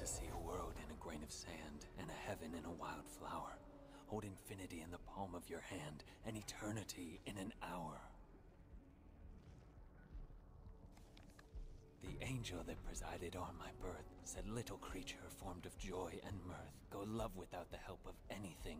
To see a world in a grain of sand and a heaven in a wild flower, Hold infinity in the palm of your hand and eternity in an hour. The angel that presided o'er my birth said, Little creature formed of joy and mirth, go love without the help of anything.